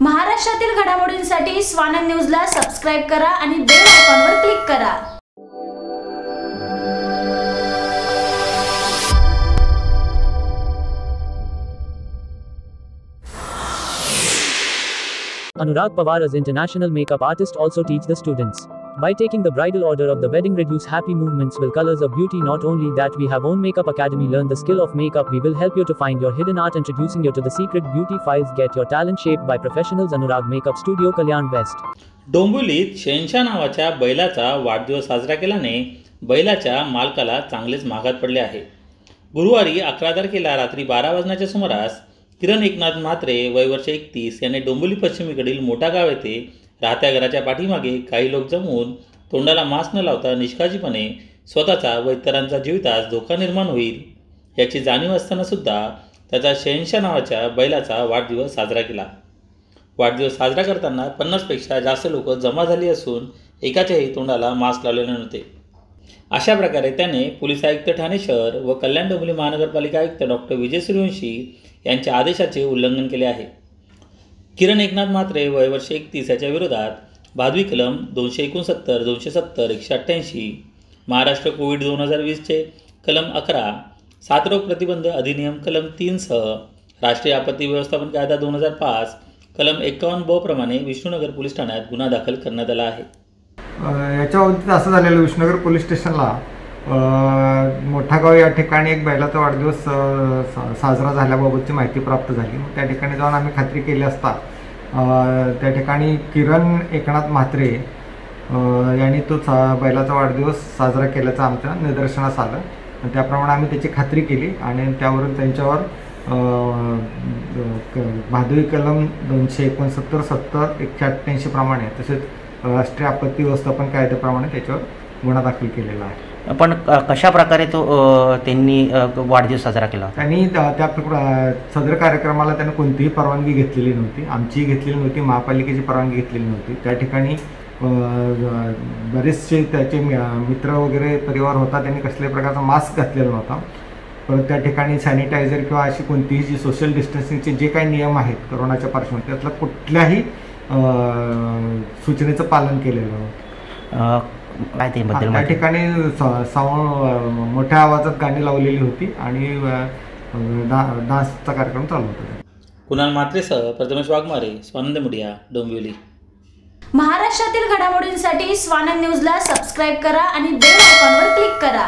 महाराष्ट्रातील घडामोडींसाठी स्वानंद न्यूजला सबस्क्राईब करा आणि बेल आयकॉनवर क्लिक करा Anurag Pawar as international makeup artist also teach the students. By taking the bridal order of the wedding reduce happy movements will colors of beauty not only that we have own makeup academy learn the skill of makeup we will help you to find your hidden art introducing you to the secret beauty files get your talent shaped by professionals Anurag Makeup Studio Kalyan West. डोंबिवलीत शेनशा नावाच्या बैलाचा वाढदिवस साजरा केल्याने बैलाच्या मालकाला चांगलेच महागात पडले आहे गुरुवारी अकरा तारखेला रात्री बारा वाजण्याच्या सुमारास किरण एकनाथ म्हात्रे वय वर्ष एकतीस याने डोंबिवली पश्चिमेकडील मोठा गाव येथे राहत्या घराच्या पाठीमागे काही लोक जमवून तोंडाला मास्क न लावता निष्काळजीपणे स्वतःचा व इतरांचा जीवितास धोका निर्माण होईल याची जाणीव असतानासुद्धा त्याचा शहनशाह नावाच्या बैलाचा वाढदिवस साजरा केला. वाढदिवस साजरा करताना पन्नासपेक्षा जास्त लोक जमा झाली असून एकाच्याही तोंडाला मास्क लावलेले नव्हते. अशा प्रकारे त्याने पोलीस आयुक्त ठाणे शहर व कल्याण डोंबिवली महानगरपालिका आयुक्त डॉक्टर विजय सूर्यवंशी यांच्या आदेशाचे उल्लंघन केले आहे. किरण एकनाथ म्हात्रे वय वर्ष एकतीस याच्या विरोधात भादवी कलम दोनशे एकोणसत्तर दोनशे सत्तर एकशे अठ्ठ्याऐंशी महाराष्ट्र कोविड दोन हजार वीसचे कलम अकरा साथरोग प्रतिबंध अधिनियम कलम तीनसह राष्ट्रीय आपत्ती व्यवस्थापन कायदा दोन हजार पाच कलम एकावन्न ब प्रमाणे विष्णुनगर पोलीस ठाण्यात गुन्हा दाखल करण्यात आला आहे. याच्या बाबतीत असं झालेलं विष्णुनगर पोलीस स्टेशनला मोठागाव या ठिकाणी एक बैलाचा वाढदिवस सा- साजरा झाल्याबाबतची माहिती प्राप्त झाली. मग त्या ठिकाणी जाऊन आम्ही खात्री केली असता त्या ठिकाणी किरण एकनाथ म्हात्रे यांनी तो सा बैलाचा वाढदिवस साजरा केल्याचं आमच्या निदर्शनास आलं. त्याप्रमाणे आम्ही त्याची खात्री केली आणि त्यावरून त्यांच्यावर क- भादवी कलम दोनशे एकोणसत्तर सत्तर एकशे अठ्ठ्याऐंशी प्रमाणे तसेच राष्ट्रीय आपत्ती व्यवस्थापन कायद्याप्रमाणे त्याच्यावर गुन्हा दाखल केलेला आहे. पण कशा प्रकारे तो अ, त्यांनी अ, वाढदिवस साजरा केला? होता त्यांनी त्या त्या प्र- सदर कार्यक्रमाला त्यानं कोणतीही परवानगी घेतलेली नव्हती. आमचीही घेतलेली नव्हती महापालिकेची परवानगी घेतलेली नव्हती. त्या ठिकाणी अ, बरेचसे त्याचे मि- मित्र वगैरे परिवार होता त्यांनी कसल्याही प्रकारचा मास्क घातलेला नव्हता. परत त्या ठिकाणी सॅनिटायझर किंवा अशी कोणतीही जी सोशल डिस्टन्सिंगचे जे काही नियम आहेत करोनाच्या पार्श्वभूमीवर त्यातलं कुठल्याही अ, सूचनेचं पालन केलेलं नव्हतं. अ, काय त्याबद्दल त्या माहिती? ठिकाणी साऊंड मोठ्या आवाजात गाणी लावलेली होती आणि डान्सचा कार्यक्रम चालू होता. कुणाल म्हात्रेसह प्रथमेश वाघमारे स्वानंद मीडिया डोंबिवली. महाराष्ट्रातील घडामोडींसाठी स्वानंद न्यूजला सबस्क्राईब करा आणि बेल आयकॉनवर क्लिक करा.